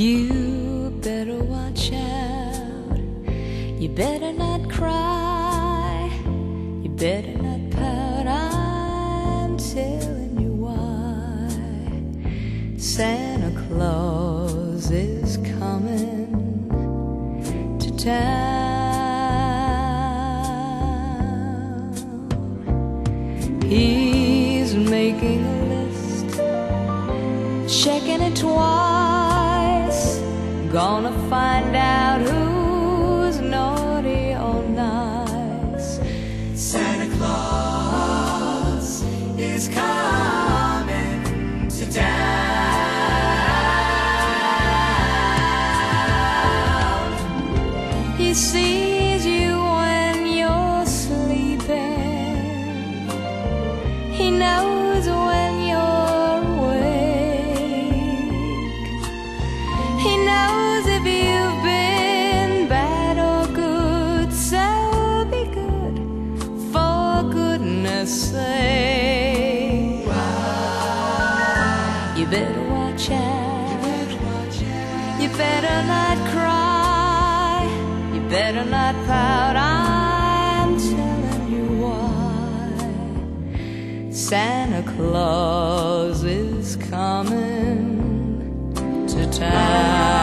You better watch out. You better not cry. You better not pout. I'm telling you why. Santa Claus is coming to town. He's making a list, checking it twice Gonna find out who's naughty or nice. Santa Claus is coming to town. He sees watch out. You better not cry. You better not pout. I'm telling you why. Santa Claus is coming to town.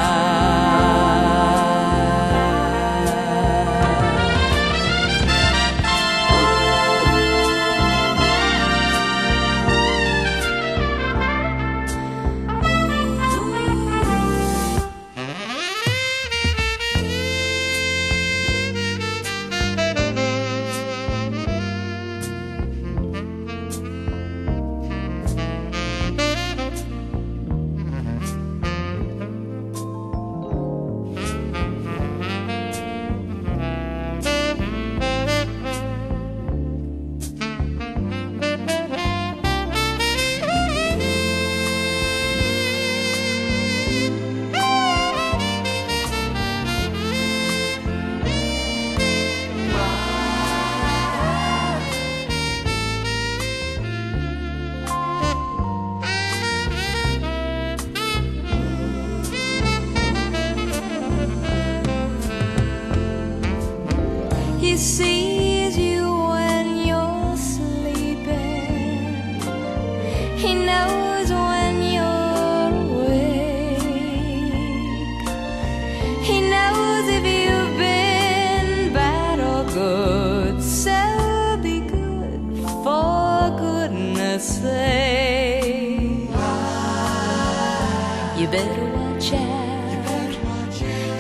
You better watch out.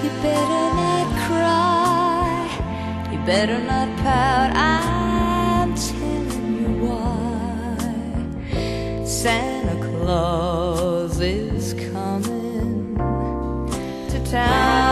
You better not cry. You better not pout. I'm telling you why. Santa Claus is coming to town.